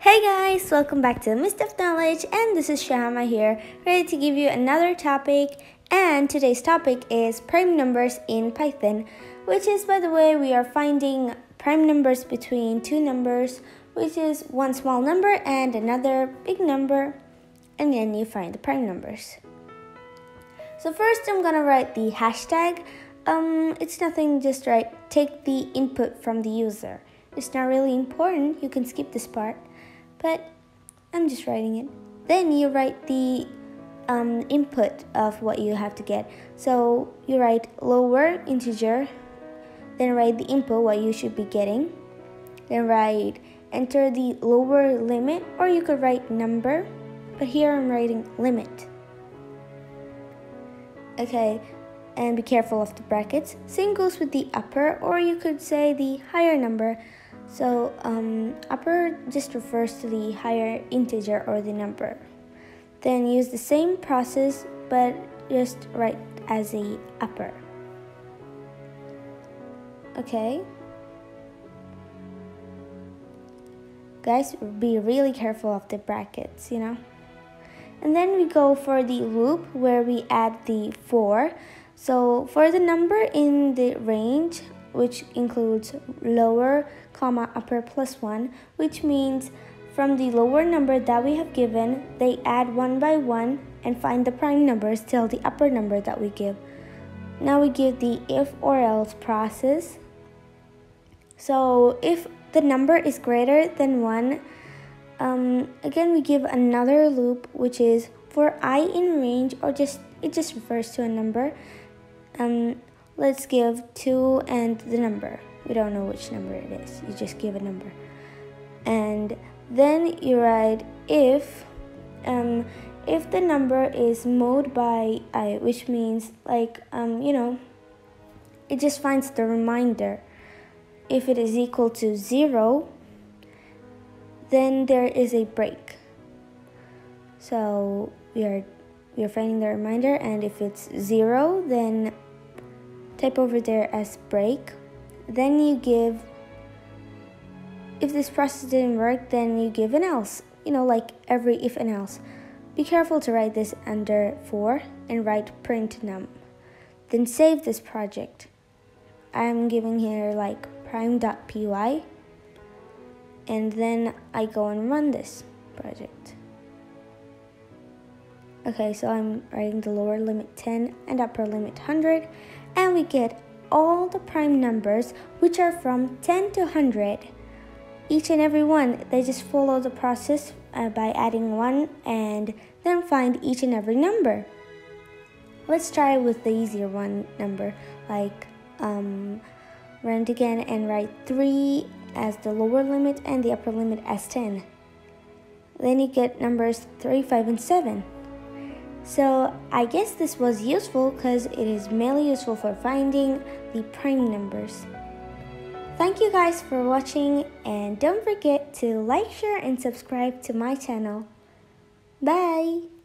Hey guys, welcome back to the Mist of Knowledge, and this is Shahama here, ready to give you another topic. And today's topic is prime numbers in Python, which is, by the way, we are finding prime numbers between two numbers, which is one small number and another big number, and then you find the prime numbers. So first, I'm gonna write the hashtag. Um, it's nothing, just write take the input from the user. It's not really important. You can skip this part but I'm just writing it. Then you write the um, input of what you have to get. So you write lower integer, then write the input what you should be getting, then write enter the lower limit, or you could write number, but here I'm writing limit. Okay, and be careful of the brackets. Same goes with the upper, or you could say the higher number. So um, upper just refers to the higher integer or the number. Then use the same process but just write as a upper. Okay. Guys, be really careful of the brackets, you know. And then we go for the loop where we add the for. So for the number in the range, which includes lower comma upper plus 1 which means from the lower number that we have given they add one by one and find the prime numbers till the upper number that we give. Now we give the if or else process. So if the number is greater than 1 um, again we give another loop which is for i in range or just it just refers to a number. Um, Let's give 2 and the number. We don't know which number it is. You just give a number. And then you write if um, if the number is mod by i, which means like um, you know, it just finds the reminder. If it is equal to 0, then there is a break. So we are we are finding the reminder and if it's 0, then type over there as break then you give if this process didn't work then you give an else you know like every if and else. Be careful to write this under for and write print num. Then save this project. I'm giving here like prime.py and then i go and run this project. Okay so i'm writing the lower limit 10 and upper limit 100 and we get all the prime numbers which are from 10 to 100. Each and every one, they just follow the process uh, by adding one and then find each and every number. Let's try with the easier one number, like um, run again and write 3 as the lower limit and the upper limit as 10. Then you get numbers 3, 5, and 7. So I guess this was useful because it is mainly useful for finding the prime numbers. Thank you guys for watching and don't forget to like, share and subscribe to my channel. Bye!